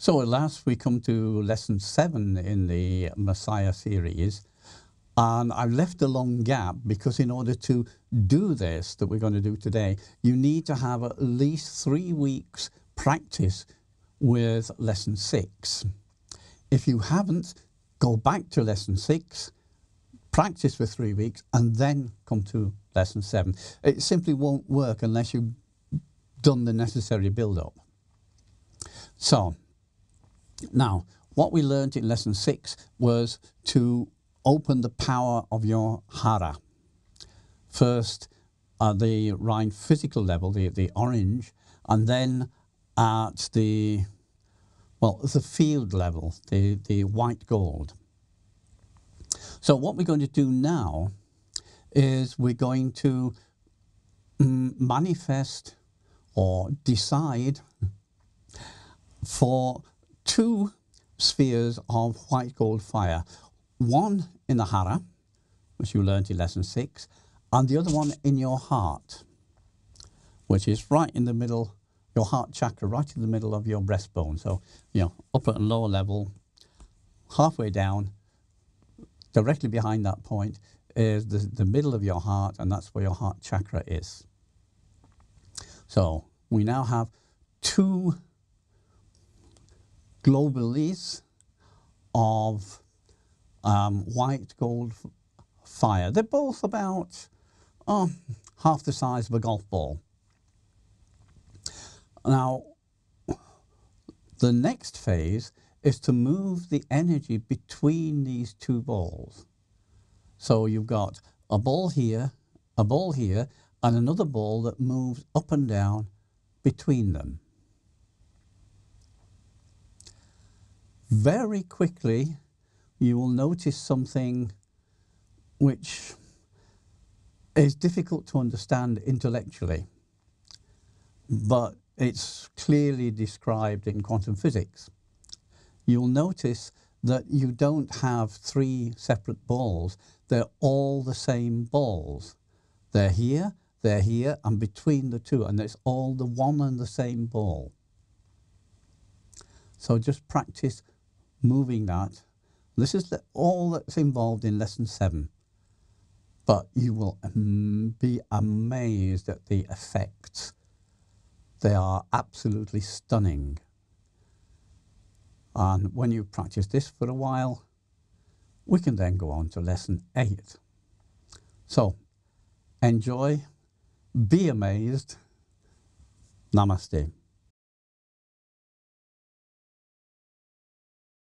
So at last we come to lesson seven in the Messiah series. And I've left a long gap because in order to do this that we're going to do today, you need to have at least three weeks practice with lesson six. If you haven't, go back to lesson six, practice for three weeks, and then come to lesson seven. It simply won't work unless you've done the necessary build-up. So, now, what we learned in lesson six was to open the power of your hara. First, at the right physical level, the, the orange, and then at the, well, the field level, the, the white gold. So what we're going to do now is we're going to mm, manifest or decide for two spheres of white gold fire. One in the hara, which you learned in lesson six, and the other one in your heart, which is right in the middle, your heart chakra, right in the middle of your breastbone. So, you know, upper and lower level, halfway down, directly behind that point is the, the middle of your heart, and that's where your heart chakra is. So we now have two globulus of um, white gold fire. They're both about oh, half the size of a golf ball. Now, the next phase is to move the energy between these two balls. So you've got a ball here, a ball here, and another ball that moves up and down between them. Very quickly you will notice something which is difficult to understand intellectually, but it's clearly described in quantum physics. You'll notice that you don't have three separate balls. They're all the same balls. They're here, they're here, and between the two, and it's all the one and the same ball. So just practice moving that. This is the, all that's involved in lesson seven. But you will um, be amazed at the effects. They are absolutely stunning. And when you practice this for a while, we can then go on to lesson eight. So, enjoy, be amazed. Namaste.